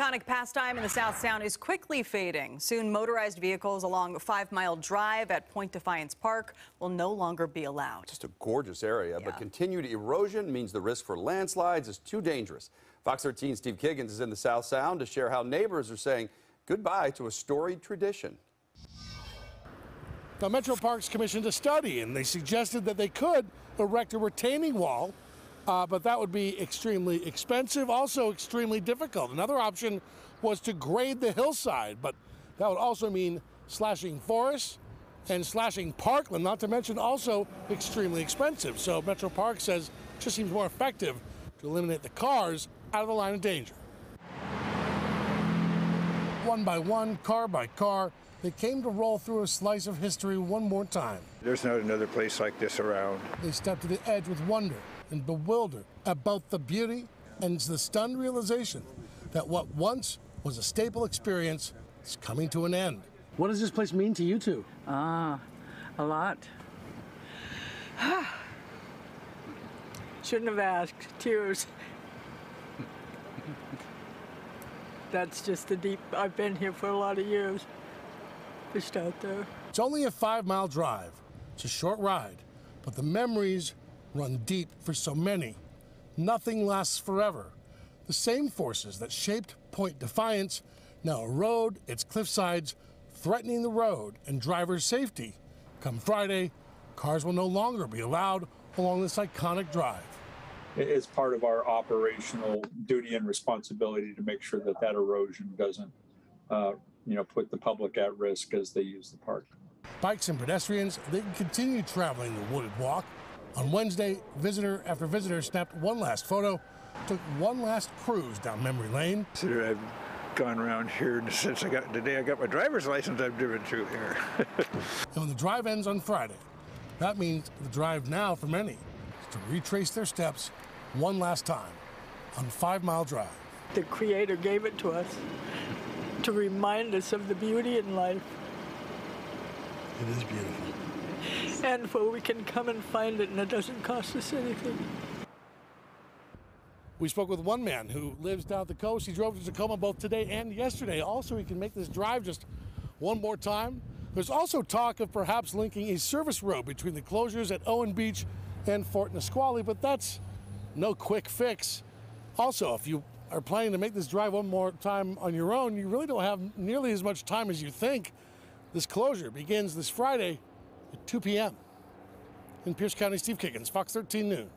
Iconic pastime in the South Sound is quickly fading. Soon, motorized vehicles along Five Mile Drive at Point Defiance Park will no longer be allowed. Just a gorgeous area, Yeah. but continued erosion means the risk for landslides is too dangerous. Fox 13 Steve Kiggins is in the South Sound to share how neighbors are saying goodbye to a storied tradition. The Metro Parks commissioned a study, and they suggested that they could erect a retaining wall, uh, but that would be extremely expensive, also extremely difficult. Another option was to grade the hillside, but that would also mean slashing forests and slashing parkland, not to mention also extremely expensive. So Metro Parks says it just seems more effective to eliminate the cars out of the line of danger. One by one, car by car, they came to roll through a slice of history one more time. There's not another place like this around. They stepped to the edge with wonder and bewildered about the beauty and the stunned realization that what once was a staple experience is coming to an end. What does this place mean to you two? Ah, A lot. Shouldn't have asked. Tears. That's just the deep. I've been here for a lot of years. Just out there. It's only a five mile drive. It's a short ride, but the memories run deep for so many. Nothing lasts forever. The same forces that shaped Point Defiance now erode its cliff sides, threatening the road and driver's safety. Come Friday, cars will no longer be allowed along this iconic drive. It's part of our operational duty and responsibility to make sure that that erosion doesn't, uh, you know, put the public at risk as they use the park. Bikes and pedestrians, they can continue traveling the wooded walk. On Wednesday, visitor after visitor snapped one last photo, took one last cruise down memory lane. So I've gone around here since I got the day I got my driver's license. I've driven through here. And when the drive ends on Friday, that means the drive now for many is to retrace their steps one last time on Five Mile Drive. The Creator gave it to us to remind us of the beauty in life It is beautiful. and where we can come and find it and it doesn't cost us anything. We spoke with one man who lives down the coast. He drove to Tacoma both today and yesterday. Also, he can make this drive just one more time. There's also talk of perhaps linking a service road between the closures at Owen Beach and Fort Nisqually, but that's no quick fix. Also, if you are planning to make this drive one more time on your own, you really don't have nearly as much time as you think. This closure begins this Friday at 2 p.m. In Pierce County, Steve Kiggins, Fox 13 News.